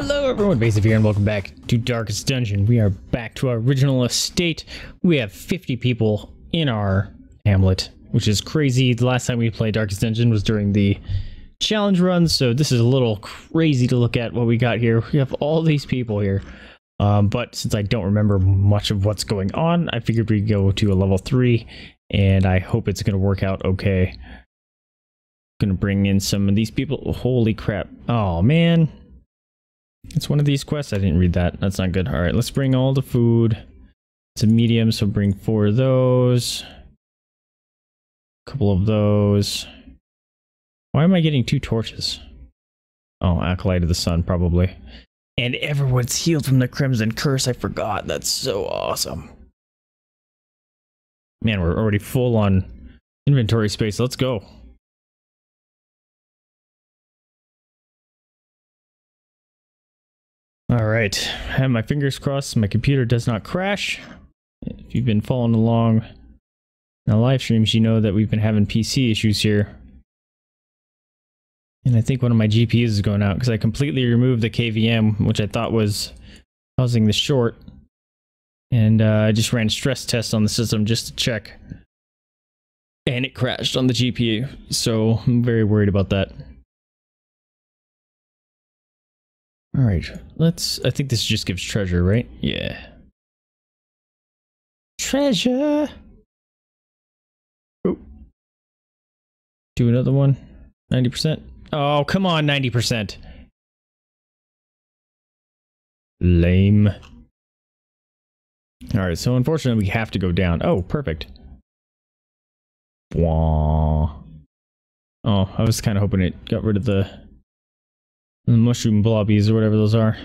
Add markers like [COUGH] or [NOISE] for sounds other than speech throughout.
Hello everyone, Vaesive here and welcome back to Darkest Dungeon. We are back to our original estate. We have 50 people in our hamlet, which is crazy. The last time we played Darkest Dungeon was during the challenge run, so this is a little crazy to look at what we got here. We have all these people here. Um, but since I don't remember much of what's going on, I figured we'd go to a level 3, and I hope it's going to work out okay. Gonna bring in some of these people. Holy crap. Oh, man. It's one of these quests. I didn't read that. That's not good. All right, let's bring all the food. It's a medium, so bring four of those. A couple of those. Why am I getting two torches? Oh, Acolyte of the Sun, probably. And everyone's healed from the Crimson Curse. I forgot. That's so awesome. Man, we're already full on inventory space. Let's go. All right, I have my fingers crossed my computer does not crash. If you've been following along in the live streams, you know that we've been having PC issues here. And I think one of my GPUs is going out because I completely removed the KVM, which I thought was causing the short. And uh, I just ran stress tests on the system just to check. And it crashed on the GPU, so I'm very worried about that. All right, let's. I think this just gives treasure, right? Yeah. Treasure. Oh. Do another one. 90%. Oh, come on, 90%. Lame. All right, so unfortunately we have to go down. Oh, perfect. Wah. Oh, I was kind of hoping it got rid of the mushroom blobbies or whatever those are.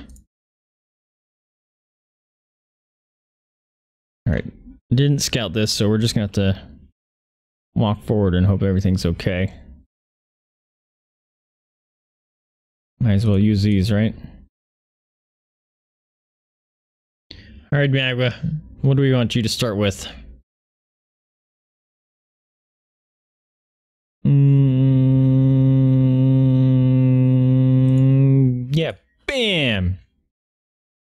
Alright. Didn't scout this, so we're just gonna have to walk forward and hope everything's okay. Might as well use these, right? Alright, Magma. What do we want you to start with? Bam!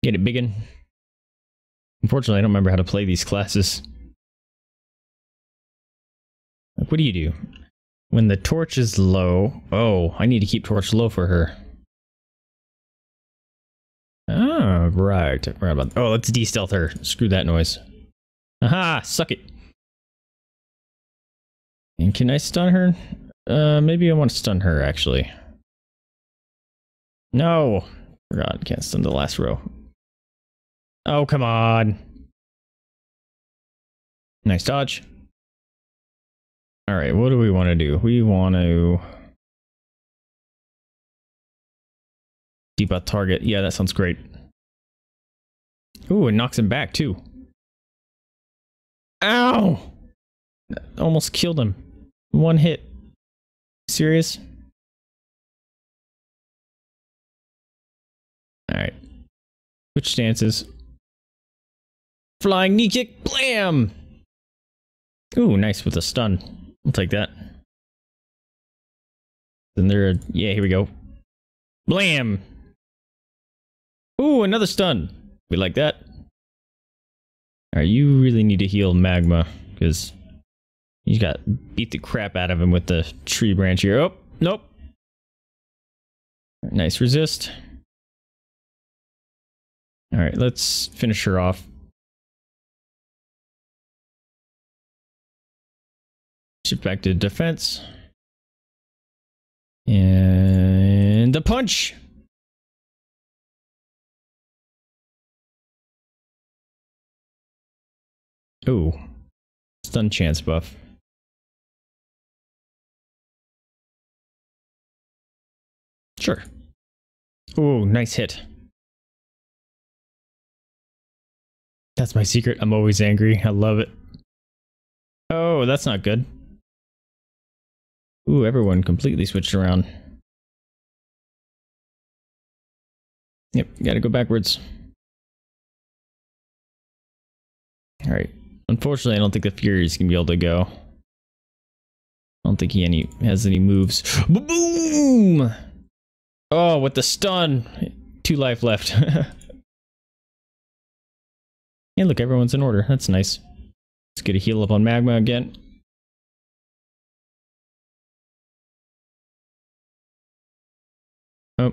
Get it, biggin. Unfortunately, I don't remember how to play these classes. Like, what do you do? When the torch is low... Oh, I need to keep torch low for her. Oh, right. right about, oh, let's de-stealth her. Screw that noise. Aha! Suck it! And can I stun her? Uh, maybe I want to stun her, actually. No! Forgot, can't stun the last row. Oh, come on! Nice dodge. Alright, what do we want to do? We want to... Debuff target. Yeah, that sounds great. Ooh, it knocks him back, too. Ow! Almost killed him. One hit. Serious? Alright. Switch stances. Flying knee kick, blam! Ooh, nice with a stun. I'll take that. Then there, yeah, here we go. Blam! Ooh, another stun. We like that. Alright, you really need to heal Magma, because you got beat the crap out of him with the tree branch here. Oh, nope. Nice resist. All right, let's finish her off. Shift back to defense. And the punch. Ooh. Stun chance buff. Sure. Ooh, nice hit. That's my secret. I'm always angry. I love it. Oh, that's not good. Ooh, everyone completely switched around. Yep, gotta go backwards. Alright. Unfortunately, I don't think the Furies can be able to go. I don't think he any has any moves. Boom! Oh, with the stun. two life left. [LAUGHS] and look, everyone's in order. That's nice. Let's get a heal up on magma again. Oh.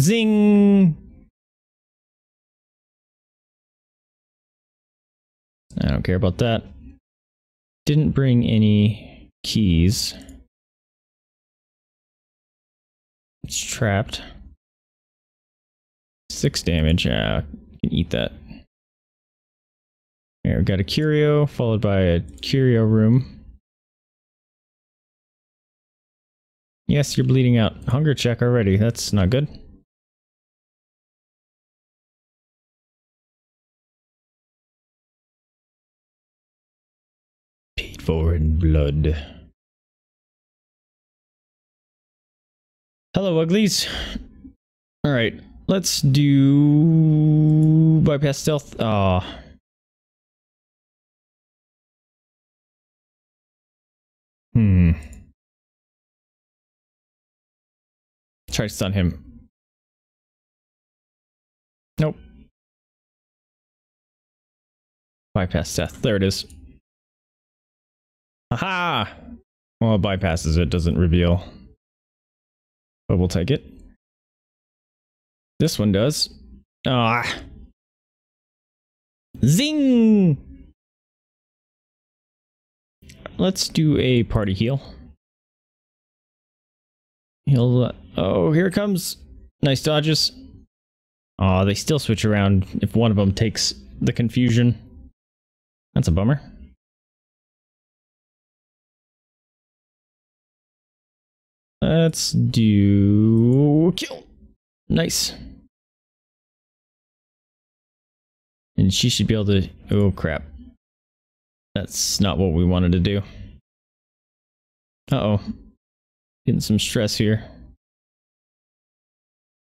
Zing! I don't care about that. Didn't bring any keys. It's trapped. Six damage. Yeah, can eat that. Here, we got a curio, followed by a curio room. Yes, you're bleeding out. Hunger check already. That's not good. Paid for in blood. Hello, uglies. Alright, let's do bypass stealth. Ah. Hmm. Try to stun him. Nope. Bypass death. There it is. Aha! Well, it bypasses it, doesn't reveal. But we'll take it. This one does. Ah. Zing! Let's do a party heal. He'll. Uh, oh, here comes. Nice dodges. Aw, oh, they still switch around if one of them takes the confusion. That's a bummer. Let's do kill. Nice. And she should be able to. Oh crap. That's not what we wanted to do. Uh oh. Getting some stress here.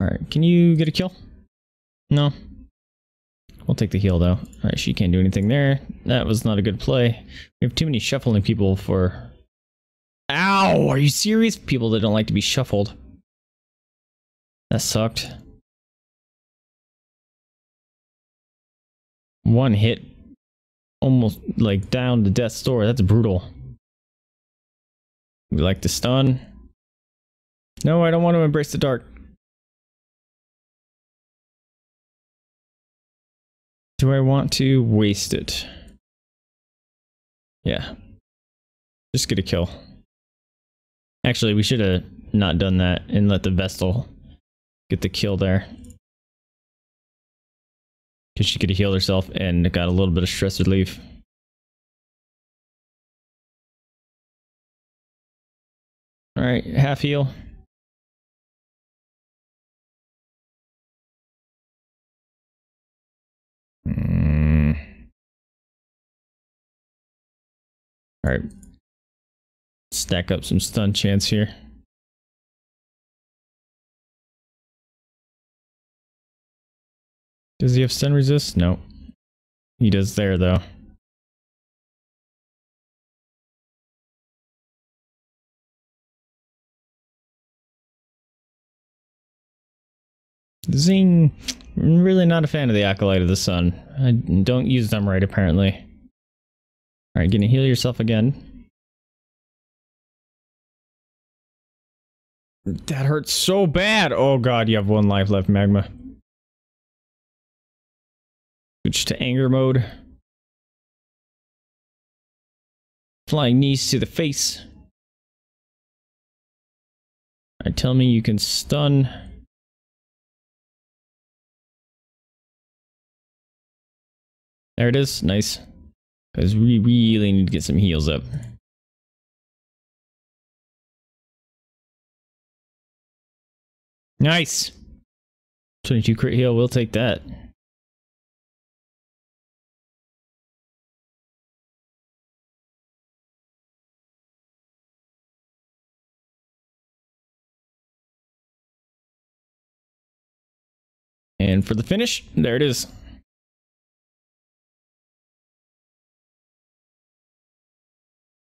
Alright, can you get a kill? No. We'll take the heal though. Alright, she can't do anything there. That was not a good play. We have too many shuffling people for... Ow! Are you serious? People that don't like to be shuffled. That sucked. One hit. Almost like down to death's door. That's brutal. We like to stun. No, I don't want to embrace the dark. Do I want to waste it? Yeah. Just get a kill. Actually, we should have not done that and let the Vestal get the kill there. Because she could have healed herself and got a little bit of stress relief. Alright, half heal. Alright. Stack up some stun chance here. Does he have stun resist? No. He does there though. Zing! I'm really not a fan of the Acolyte of the Sun. I don't use them right, apparently. Alright, gonna heal yourself again. That hurts so bad! Oh god, you have one life left, Magma. Switch to anger mode. Flying knees to the face. Alright, tell me you can stun. There it is. Nice. Because we really need to get some heals up. Nice. 22 crit heal. We'll take that. And for the finish, there it is.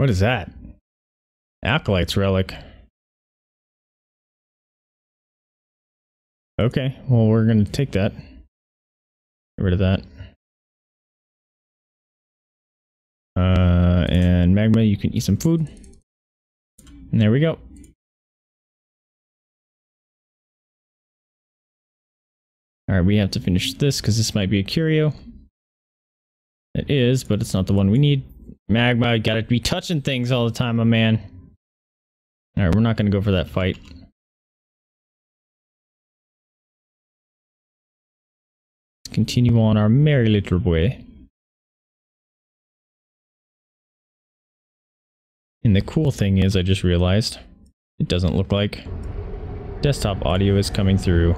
What is that? Acolyte's relic. Okay, well, we're going to take that. Get rid of that. Uh, and Magma, you can eat some food. And there we go. Alright, we have to finish this because this might be a curio. It is, but it's not the one we need. Magma, gotta be touching things all the time, my man. Alright, we're not gonna go for that fight. Let's continue on our merry little way. And the cool thing is, I just realized, it doesn't look like desktop audio is coming through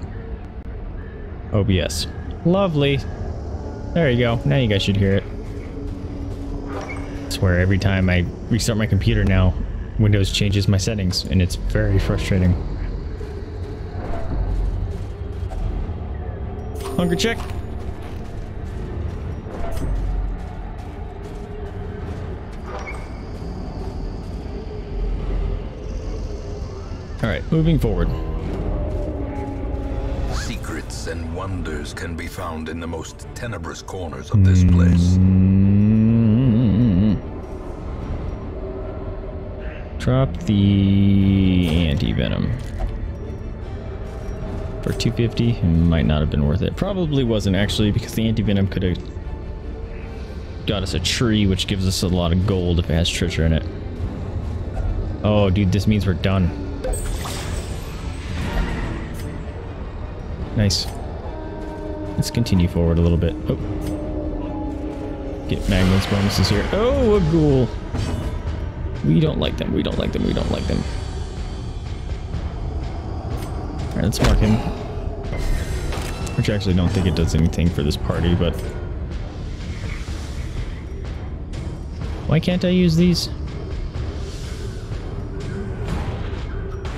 OBS. Lovely. There you go. Now you guys should hear it. Swear every time I restart my computer now, Windows changes my settings, and it's very frustrating. Hunger check. Alright, moving forward. Secrets and wonders can be found in the most tenebrous corners of this place. Mm. Drop the anti-venom. For 250, it might not have been worth it. Probably wasn't actually, because the anti-venom could have got us a tree, which gives us a lot of gold if it has treasure in it. Oh, dude, this means we're done. Nice. Let's continue forward a little bit. Oh. Get Magma's bonuses here. Oh, a ghoul. We don't like them. We don't like them. We don't like them. Alright, let's mark him. Which I actually don't think it does anything for this party, but... Why can't I use these?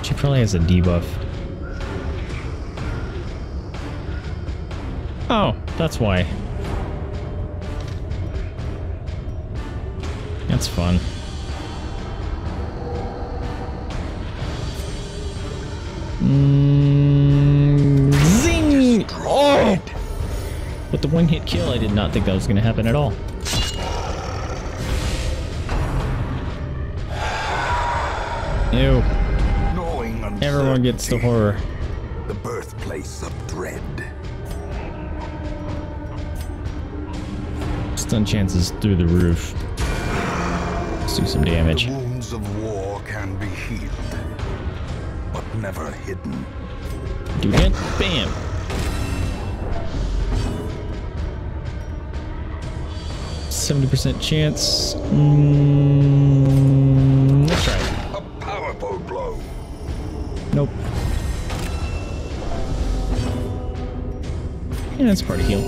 She probably has a debuff. Oh, that's why. That's fun. Mm, zing! Oh! With the one hit kill, I did not think that was going to happen at all. Ew. Everyone gets the horror. The birthplace of dread. Stun chances through the roof. Let's do some damage. The wounds of war can be healed, but never hidden. Do it. Bam. Seventy percent chance. Mm, let's try it. A powerful blow. Nope. Yeah, that's part of heal.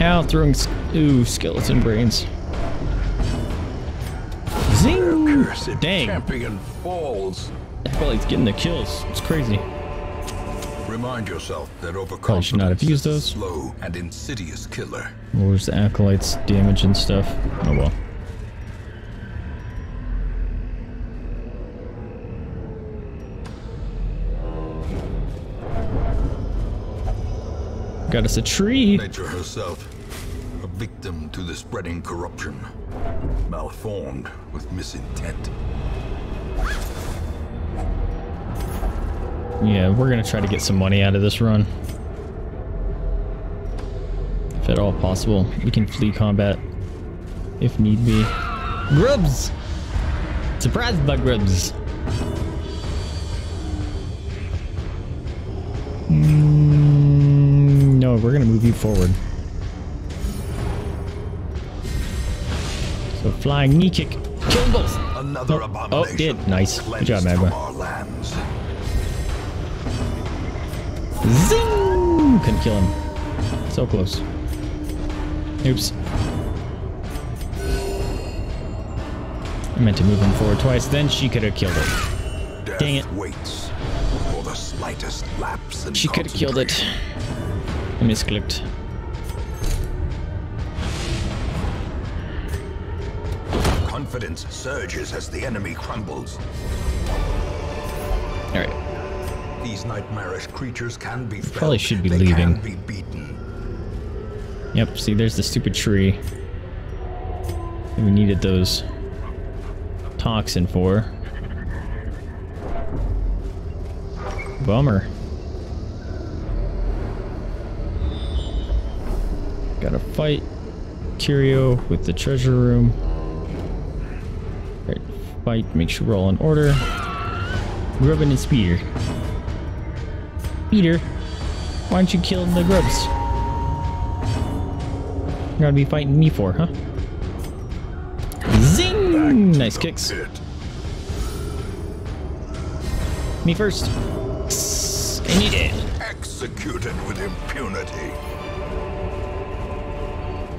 Ow, throwing ooh skeleton brains. Cursed Dang, champion falls. Acolyte's getting the kills. It's crazy. Remind yourself that Probably should not have used those. slow and insidious killer. Where's the acolytes damage and stuff? Oh well. Got us a tree. Nature herself, victim to the spreading corruption, malformed with misintent. Yeah, we're gonna try to get some money out of this run. If at all possible. We can flee combat if need be. Grubs! Surprised by grubs. Mm, no, we're gonna move you forward. So flying knee kick. Kill both! Another Oh, oh abomination. oh, did. Nice. Good job, cleansed Magma. from. Zing! Couldn't kill him. So close. Oops. I meant to move him forward twice, then she could have killed it. Death Dang it. waits for the slightest lapse in She could have killed it. I misclicked. Confidence surges as the enemy crumbles. All right. These nightmarish creatures can be felled. Probably should be they leaving. Can be beaten. Yep, see, there's the stupid tree. we needed those toxin for. Bummer. Gotta fight Curio with the treasure room. Fight, make sure we're all in order. Grubbin and Speeder. Peter, why aren't you killing the grubs? You're gonna be fighting me for, huh? Zing! Nice kicks. Me first. And you did. Executed with impunity.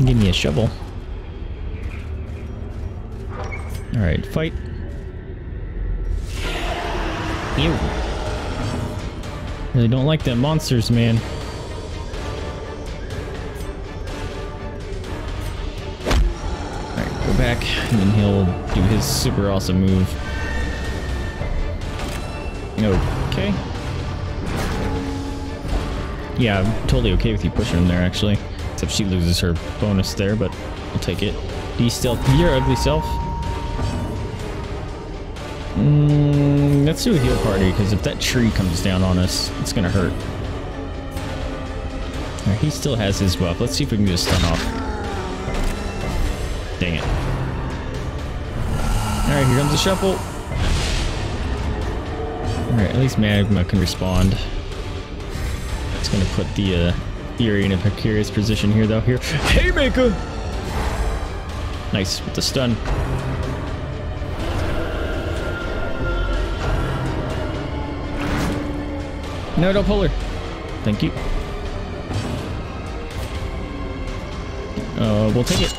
Give me a shovel. Alright, fight. Ew. Really don't like them monsters, man. Alright, go back, and then he'll do his super awesome move. Okay. Yeah, I'm totally okay with you pushing him there, actually. Except she loses her bonus there, but I'll take it. De-stealth your ugly self. Mm, let's do a heal party, because if that tree comes down on us, it's gonna hurt. Alright, he still has his buff. Let's see if we can get a stun off. Dang it. Alright, here comes the shuffle. Alright, at least Magma can respond. It's gonna put the uh, Fury in a precarious position here, though. Here, [GASPS] Haymaker! Nice, with the stun. No, don't pull her. Thank you. Uh, we'll take it.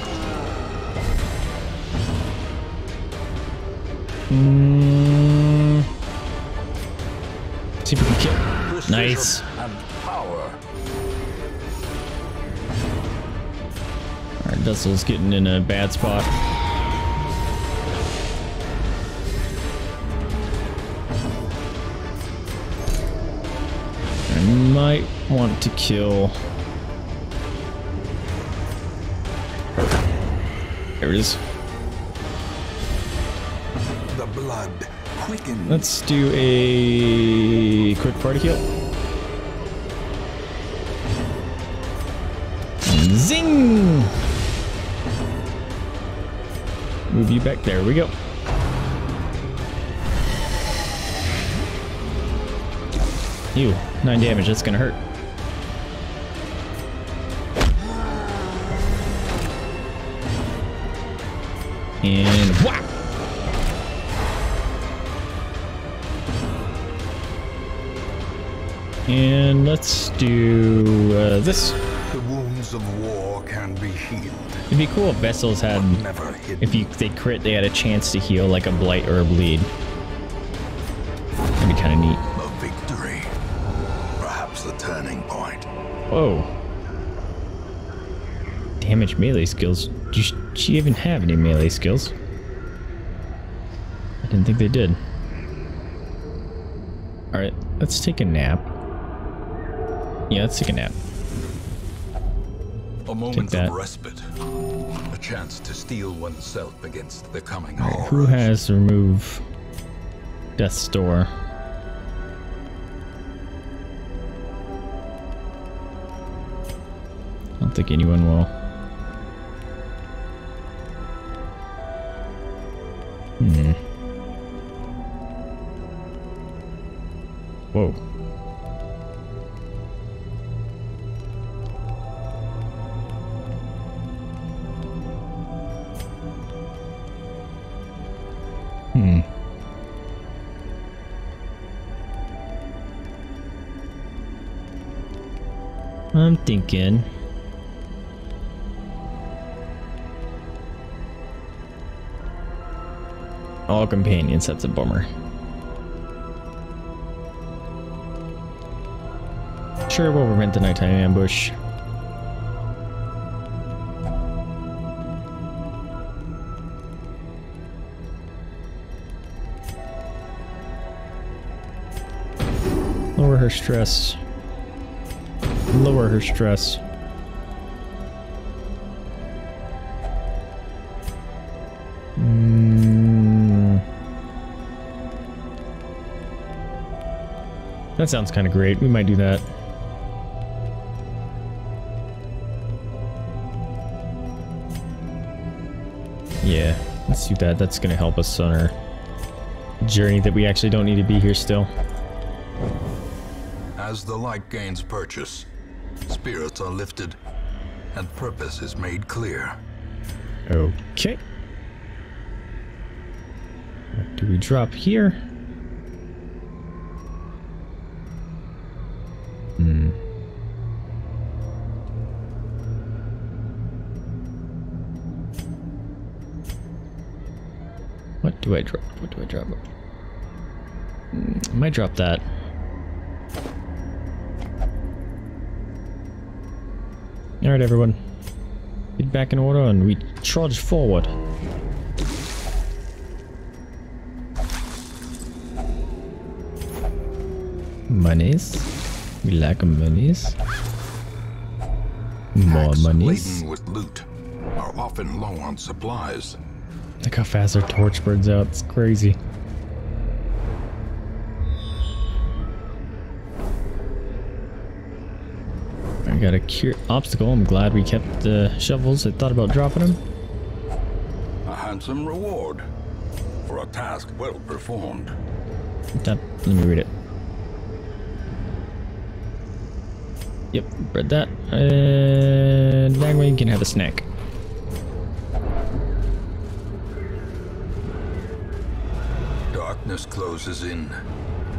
Mm. See if we can kill. Nice. Alright, Dussel's getting in a bad spot. Might want to kill. There it is. The blood quickens. Let's do a quick party kill. Zing! Move you back. There we go. Ew, 9 damage. That's gonna hurt. And whack! And let's do uh, this. The wounds of war can be healed, It'd be cool if Vestals had, never if you they crit, they had a chance to heal like a blight or a bleed. That'd be kind of neat. Whoa. Damage melee skills. Do she even have any melee skills? I didn't think they did. Alright, let's take a nap. Yeah, let's take a nap. A moment that. of respite. A chance to steel oneself against the coming Who horrors. has remove Death's Door? Don't think anyone will. Hmm. Whoa. Hmm. I'm thinking. all companions, that's a bummer. Sure, we'll prevent the nighttime ambush. Lower her stress. Lower her stress. That sounds kind of great. We might do that. Yeah, let's do that. That's going to help us on our journey that we actually don't need to be here still. As the light gains purchase, spirits are lifted, and purpose is made clear. Okay. What do we drop here? Do I drop? What do I drop? Mm, I might drop that. Alright everyone. Get back in order and we charge forward. Monies. We lack monies. More monies. laden with loot are often low on supplies. Look how fast our torch burns out. It's crazy. I got a cure obstacle. I'm glad we kept the shovels. I thought about dropping them. A handsome reward for a task well performed. That, let me read it. Yep, read that. And Magma, you can have a snack. Darkness closes in,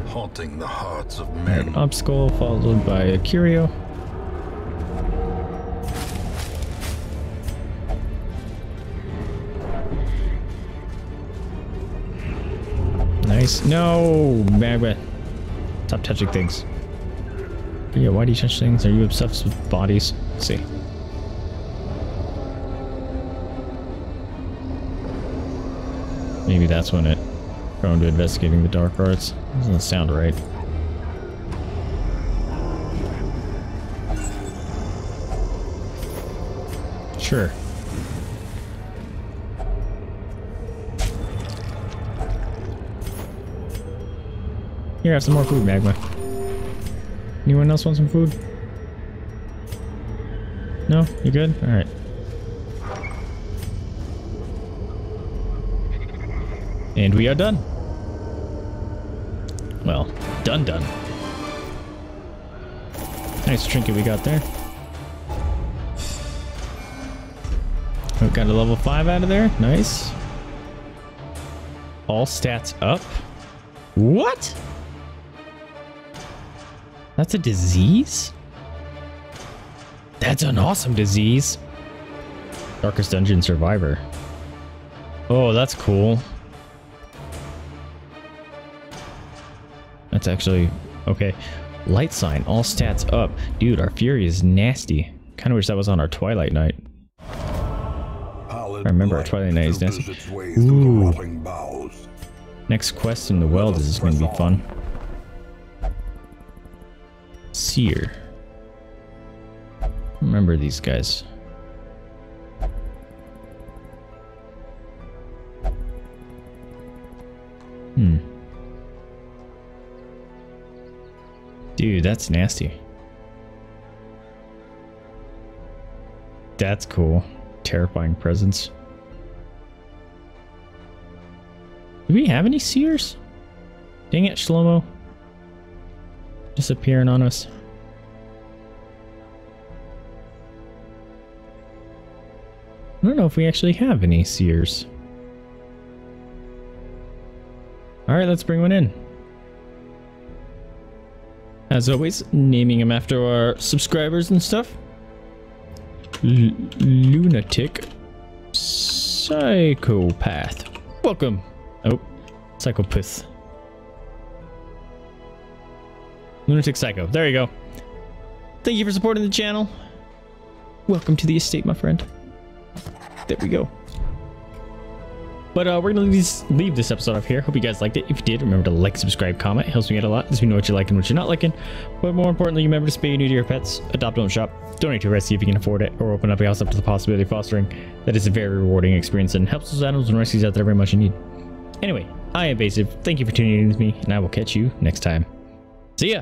haunting the hearts of men. Obstacle followed by a curio. Nice. No, Magma. Stop touching things. Yeah, why do you touch things? Are you obsessed with bodies? Let's see. Maybe that's when it prone to investigating the dark arts. Doesn't sound right. Sure. Here, have some more food, Magma. Anyone else want some food? No? You good? Alright. And we are done. Well, done done. Nice trinket we got there. We got a level 5 out of there. Nice. All stats up. What? That's a disease? That's an awesome disease. Darkest Dungeon Survivor. Oh, that's cool. That's actually okay. Light sign, all stats up. Dude, our fury is nasty. Kind of wish that was on our Twilight Night. I remember our Twilight Night is nasty. Ooh. Next quest in the Weald is going to be fun. Seer. Remember these guys. Dude, that's nasty. That's cool. Terrifying presence. Do we have any seers? Dang it, Shlomo. Disappearing on us. I don't know if we actually have any seers. Alright, let's bring one in. As always, naming them after our subscribers and stuff. L lunatic. Psychopath. Welcome. Oh, psychopath. Lunatic Psycho. There you go. Thank you for supporting the channel. Welcome to the estate, my friend. There we go. But uh, we're leave this, leave this episode off here. Hope you guys liked it. If you did, remember to like, subscribe, comment. It helps me out a lot. Lets me know what you like and what you're not liking. But more importantly, remember to spay new to your pets, adopt, don't shop, donate to a rescue if you can afford it, or open up a house up to the possibility of fostering. That is a very rewarding experience and helps those animals and rescues out there very much in need. Anyway, I am Vaesive. Thank you for tuning in with me, and I will catch you next time. See ya!